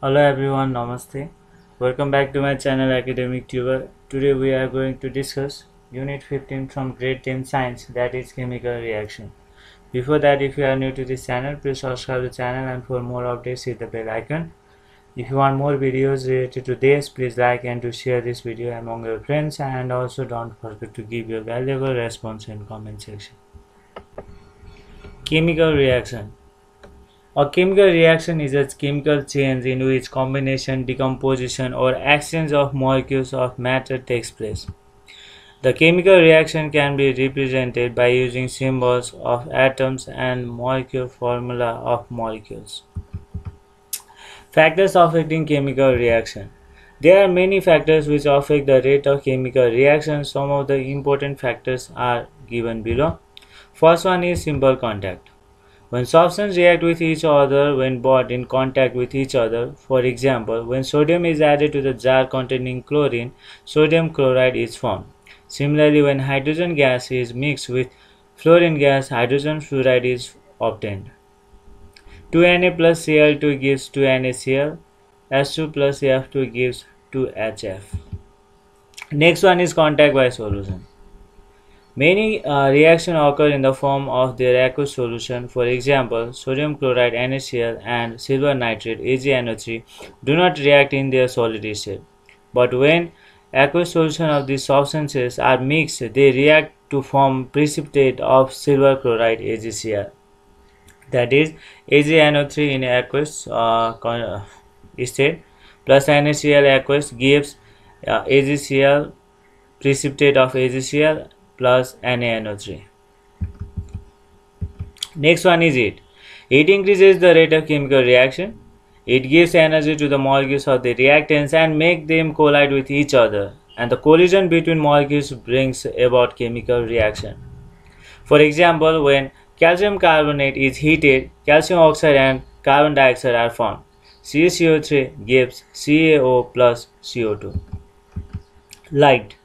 Hello everyone, Namaste. Welcome back to my channel Academic Tuber. Today we are going to discuss Unit 15 from Grade 10 Science that is Chemical Reaction. Before that, if you are new to this channel, please subscribe the channel and for more updates hit the bell icon. If you want more videos related to this, please like and to share this video among your friends and also don't forget to give your valuable response in comment section. Chemical reaction a chemical reaction is a chemical change in which combination, decomposition, or exchange of molecules of matter takes place. The chemical reaction can be represented by using symbols of atoms and molecule formula of molecules. Factors affecting chemical reaction. There are many factors which affect the rate of chemical reaction. Some of the important factors are given below. First one is simple contact. When substances react with each other when brought in contact with each other, for example, when sodium is added to the jar containing chlorine, sodium chloride is formed. Similarly, when hydrogen gas is mixed with fluorine gas, hydrogen fluoride is obtained. 2Na plus Cl2 gives 2NaCl, S2 plus F2 gives 2HF. Next one is contact by solution. Many uh, reactions occur in the form of their aqueous solution. For example, sodium chloride NaCl and silver nitrate AgNO3 do not react in their solid state. But when aqueous solution of these substances are mixed, they react to form precipitate of silver chloride AgCl. That is AgNO3 in aqueous uh, state plus NaCl aqueous gives uh, AgCl precipitate of AgCl plus NaNO3. Next one is heat. Heat increases the rate of chemical reaction. It gives energy to the molecules of the reactants and make them collide with each other. And the collision between molecules brings about chemical reaction. For example, when calcium carbonate is heated, calcium oxide and carbon dioxide are formed. CaCO3 gives CaO plus CO2. Light.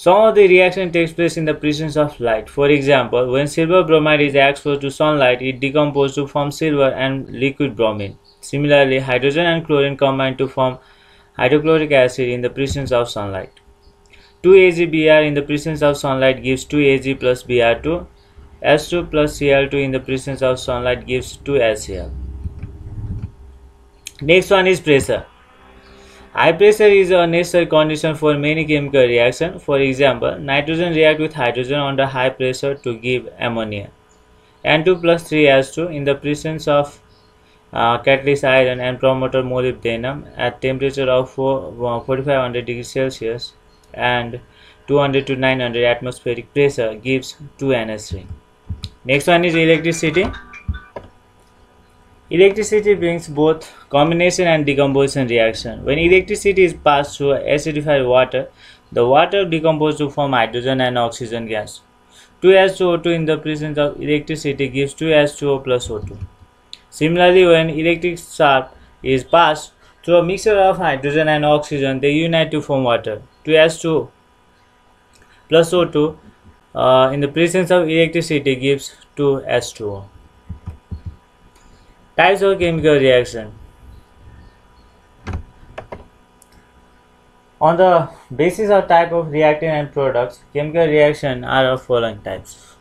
Some of the reaction takes place in the presence of light. For example, when silver bromide is exposed to sunlight, it decomposes to form silver and liquid bromine. Similarly, hydrogen and chlorine combine to form hydrochloric acid in the presence of sunlight. 2AgBr in the presence of sunlight gives 2Ag plus Br2. S2 plus Cl2 in the presence of sunlight gives 2HCl. Next one is pressure. High pressure is a necessary condition for many chemical reactions. For example, nitrogen react with hydrogen under high pressure to give ammonia. N2 plus 3H2 in the presence of uh, catalyst iron and promoter molybdenum at temperature of 4, uh, 4500 degrees Celsius and 200 to 900 atmospheric pressure gives 2NH3. Next one is electricity. Electricity brings both combination and decomposition reaction. When electricity is passed through acidified water, the water decomposes to form hydrogen and oxygen gas. 2H2O2 in the presence of electricity gives 2H2O plus O2. Similarly, when electric charge is passed through a mixture of hydrogen and oxygen, they unite to form water. 2H2O plus O2 uh, in the presence of electricity gives 2H2O. Types of chemical reaction. On the basis of type of reactant and products, chemical reaction are of following types.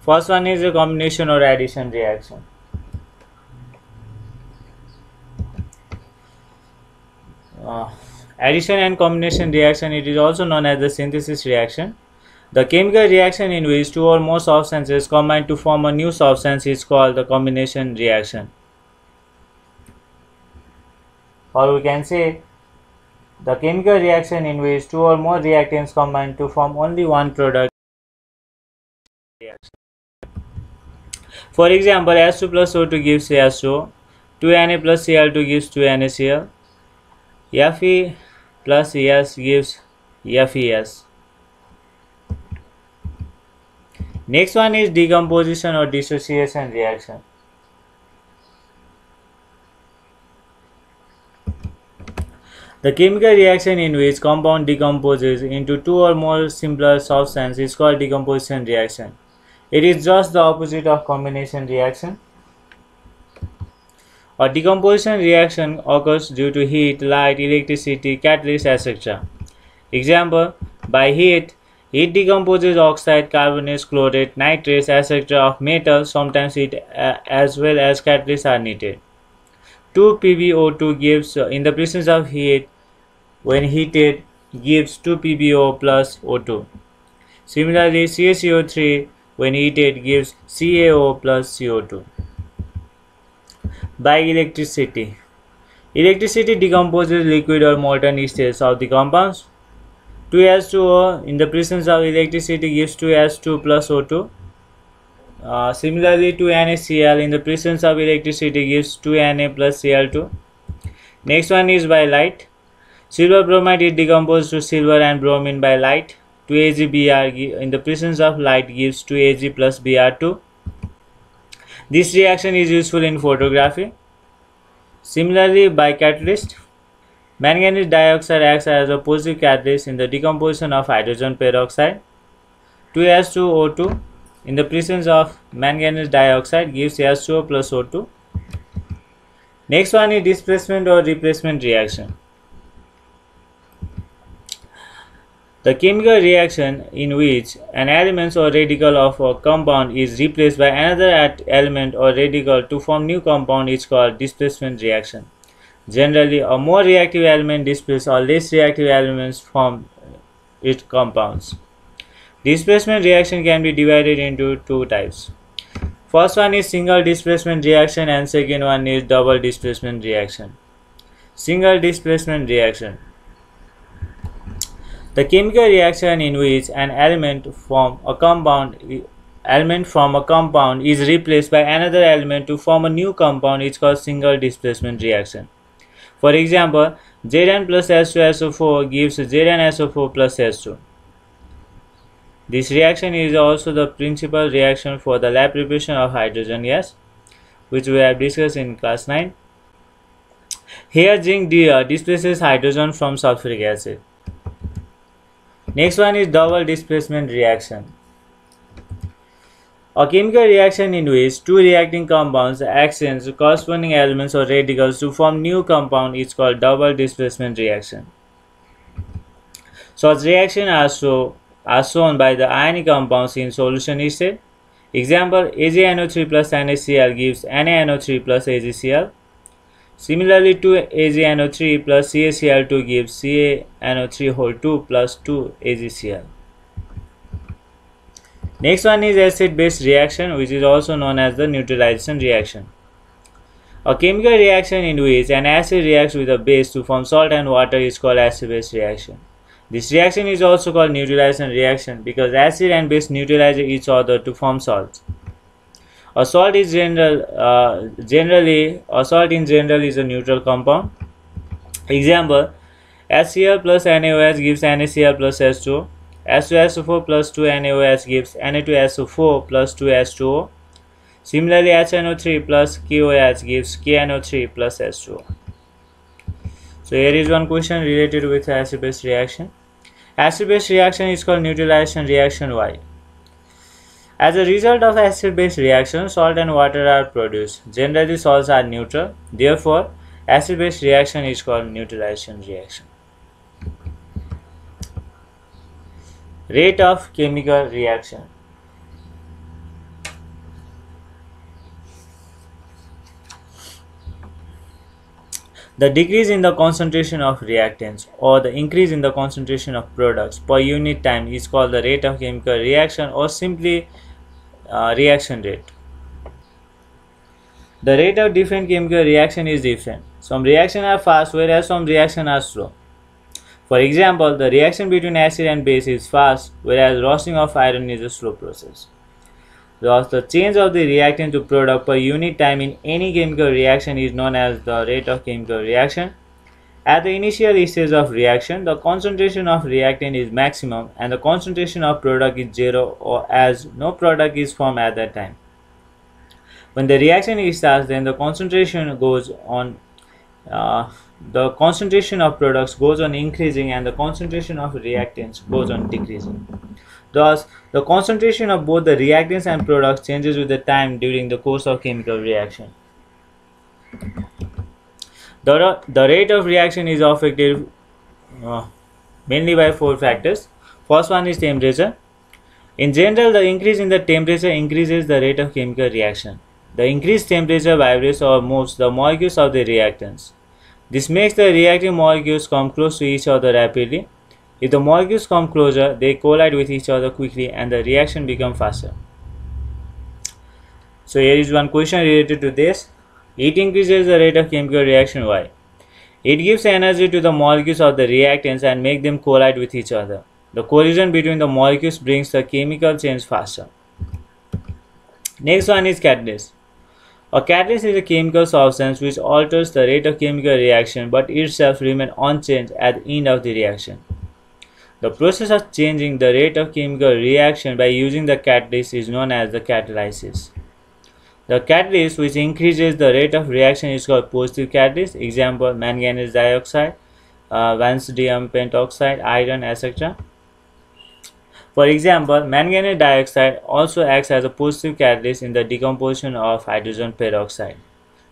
First one is a combination or addition reaction. Uh, addition and combination reaction it is also known as the synthesis reaction the chemical reaction in which two or more substances combine to form a new substance is called the combination reaction. Or we can say the chemical reaction in which two or more reactants combine to form only one product. For example, S2 plus O2 gives CH2, 2Na plus Cl2 gives 2NaCl, Fe plus Es gives FES. Next one is decomposition or dissociation reaction. The chemical reaction in which compound decomposes into two or more simpler substances is called decomposition reaction. It is just the opposite of combination reaction. A decomposition reaction occurs due to heat, light, electricity, catalyst, etc. Example, by heat, it decomposes oxide, carbonates, chlorate, nitrates, etc. of metal. Sometimes it uh, as well as catalysts are needed. 2 PbO2 gives, uh, in the presence of heat, when heated, gives 2 PbO plus O2. Similarly, CaCO3 when heated gives CaO plus CO2. By electricity. Electricity decomposes liquid or molten states of the compounds 2s2o in the presence of electricity gives 2s2 plus O2. Uh, similarly to NaCl in the presence of electricity gives 2Na plus Cl2. Next one is by light. Silver bromide is decomposed to silver and bromine by light. 2AgBr in the presence of light gives 2Ag plus Br2. This reaction is useful in photography. Similarly by catalyst Manganese dioxide acts as a positive catalyst in the decomposition of hydrogen peroxide. 2S2O2 in the presence of manganese dioxide gives S2O plus O2. Next one is displacement or replacement reaction. The chemical reaction in which an element or radical of a compound is replaced by another element or radical to form new compound is called displacement reaction. Generally, a more reactive element displaces or less reactive elements from its compounds. Displacement reaction can be divided into two types. First one is single displacement reaction and second one is double displacement reaction. Single displacement reaction. The chemical reaction in which an element from a compound element from a compound is replaced by another element to form a new compound is called single displacement reaction. For example, Zn plus S2SO4 gives ZnSO4 plus S2. This reaction is also the principal reaction for the lab preparation of hydrogen gas, which we have discussed in class 9. Here zinc uh, displaces hydrogen from sulfuric acid. Next one is double displacement reaction. A chemical reaction in which two reacting compounds exchange corresponding elements or radicals to form new compound is called double displacement reaction. Such reactions are, so, are shown by the ionic compounds in solution instead. Example AgNO3 plus NaCl gives NaNO3 plus AgCl. Similarly to AgNO3 plus CaCl2 gives CaNO3 whole 2 plus 2 AgCl. Next one is acid base reaction which is also known as the neutralization reaction. A chemical reaction in which an acid reacts with a base to form salt and water is called acid base reaction. This reaction is also called neutralization reaction because acid and base neutralize each other to form salts. A salt is general, uh, generally a salt in general is a neutral compound. Example: HCl plus NaOH gives NaCl plus H2O. S2SO4 plus 2 NaOH gives Na2SO4 plus 2 H2O. Similarly, HNO3 plus KOH gives KNO3 plus H2O. So here is one question related with acid-base reaction. Acid-base reaction is called neutralization reaction. Why? As a result of acid-base reaction, salt and water are produced. Generally, salts are neutral. Therefore, acid-base reaction is called neutralization reaction. Rate of chemical reaction. The decrease in the concentration of reactants or the increase in the concentration of products per unit time is called the rate of chemical reaction or simply uh, reaction rate. The rate of different chemical reaction is different. Some reactions are fast whereas some reactions are slow. For example, the reaction between acid and base is fast, whereas roasting of iron is a slow process. Thus, the change of the reactant to product per unit time in any chemical reaction is known as the rate of chemical reaction. At the initial stage of reaction, the concentration of reactant is maximum and the concentration of product is zero or as no product is formed at that time. When the reaction starts, then the concentration goes on uh, the concentration of products goes on increasing and the concentration of reactants goes on decreasing. Thus, the concentration of both the reactants and products changes with the time during the course of chemical reaction. The, the rate of reaction is affected uh, mainly by four factors. First one is temperature. In general, the increase in the temperature increases the rate of chemical reaction. The increased temperature vibrates or moves the molecules of the reactants. This makes the reacting molecules come close to each other rapidly. If the molecules come closer, they collide with each other quickly and the reaction becomes faster. So here is one question related to this. It increases the rate of chemical reaction. Why? It gives energy to the molecules of the reactants and make them collide with each other. The collision between the molecules brings the chemical change faster. Next one is catalyst. A catalyst is a chemical substance which alters the rate of chemical reaction but itself remains unchanged at the end of the reaction. The process of changing the rate of chemical reaction by using the catalyst is known as the catalysis. The catalyst which increases the rate of reaction is called positive catalyst. Example manganese dioxide, uh, vanadium pentoxide, iron, etc. For example, manganese dioxide also acts as a positive catalyst in the decomposition of hydrogen peroxide.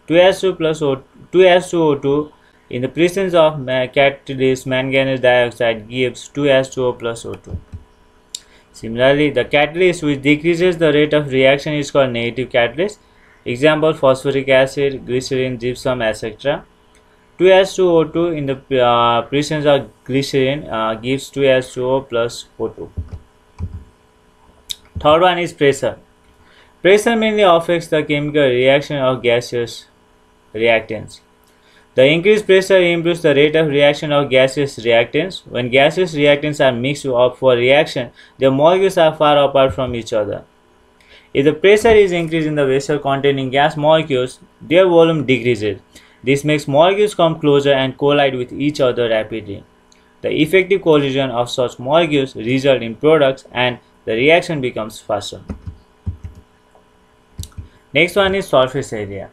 2S2 plus O 2S2O2 in the presence of catalyst manganese dioxide gives 2S2O plus O2. Similarly, the catalyst which decreases the rate of reaction is called negative catalyst. Example phosphoric acid, glycerin, gypsum, etc. 2S2O2 in the uh, presence of glycerin uh, gives 2S2O plus O2. Third one is pressure. Pressure mainly affects the chemical reaction of gaseous reactants. The increased pressure improves the rate of reaction of gaseous reactants. When gaseous reactants are mixed up for reaction, their molecules are far apart from each other. If the pressure is increased in the vessel containing gas molecules, their volume decreases. This makes molecules come closer and collide with each other rapidly. The effective collision of such molecules result in products and the reaction becomes faster. Next one is surface area.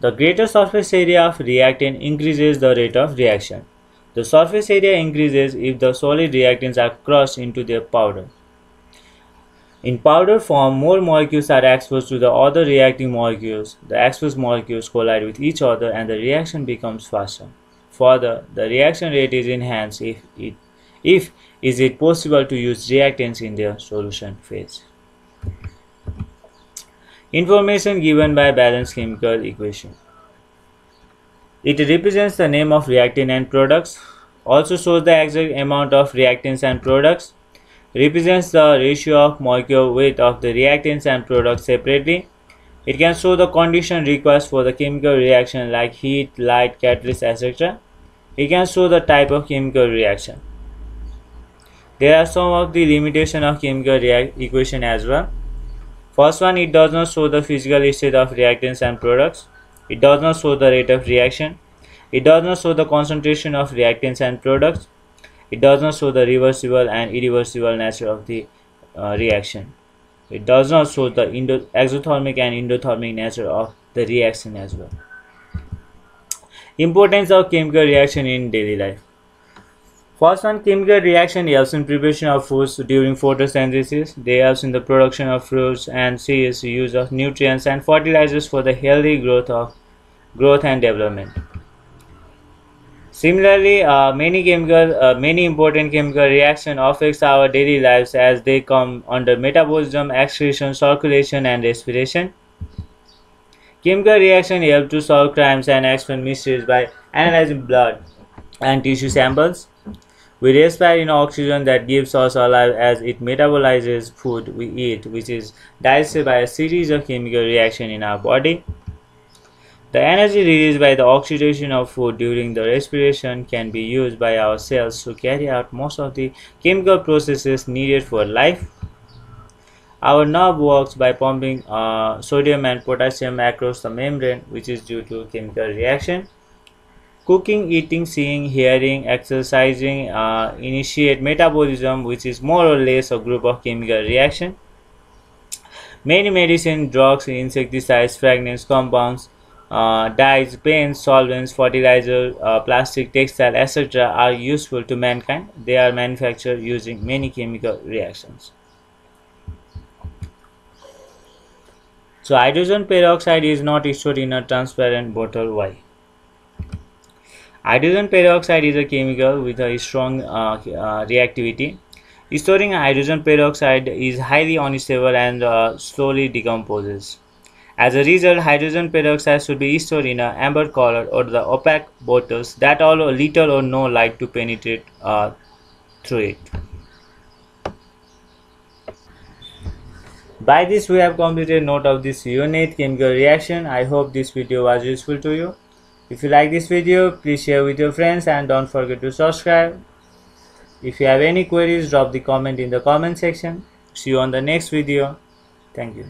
The greater surface area of reactant increases the rate of reaction. The surface area increases if the solid reactants are crushed into their powder. In powder form, more molecules are exposed to the other reacting molecules. The exposed molecules collide with each other and the reaction becomes faster. Further, the reaction rate is enhanced if it if is it possible to use reactants in the solution phase. Information given by balanced chemical equation. It represents the name of reactant and products, also shows the exact amount of reactants and products, represents the ratio of molecular weight of the reactants and products separately. It can show the condition required for the chemical reaction like heat, light, catalyst, etc. It can show the type of chemical reaction. There are some of the limitation of chemical reaction equation as well. First one, it does not show the physical state of reactants and products. It does not show the rate of reaction. It does not show the concentration of reactants and products. It does not show the reversible and irreversible nature of the uh, reaction. It does not show the exothermic and endothermic nature of the reaction as well. Importance of chemical reaction in daily life. First one, chemical reaction helps in preparation of foods during photosynthesis. They help in the production of fruits and seeds, use of nutrients and fertilizers for the healthy growth of growth and development. Similarly, uh, many chemical, uh, many important chemical reaction affects our daily lives as they come under metabolism, excretion, circulation, and respiration. Chemical reaction help to solve crimes and explain mysteries by analyzing blood and tissue samples. We respire in oxygen that gives us alive as it metabolizes food we eat, which is digested by a series of chemical reactions in our body. The energy released by the oxidation of food during the respiration can be used by our cells to carry out most of the chemical processes needed for life. Our nerve works by pumping uh, sodium and potassium across the membrane, which is due to chemical reaction. Cooking, eating, seeing, hearing, exercising uh, initiate metabolism which is more or less a group of chemical reaction. Many medicine, drugs, insecticides, fragrance compounds, uh, dyes, paints, solvents, fertilizer, uh, plastic, textile, etc. are useful to mankind. They are manufactured using many chemical reactions. So hydrogen peroxide is not stored in a transparent bottle. Why? Hydrogen peroxide is a chemical with a strong uh, uh, reactivity. Storing hydrogen peroxide is highly unstable and uh, slowly decomposes. As a result, hydrogen peroxide should be stored in a amber color or the opaque bottles that allow little or no light to penetrate uh, through it. By this we have completed note of this unit chemical reaction. I hope this video was useful to you. If you like this video, please share with your friends and don't forget to subscribe. If you have any queries, drop the comment in the comment section. See you on the next video. Thank you.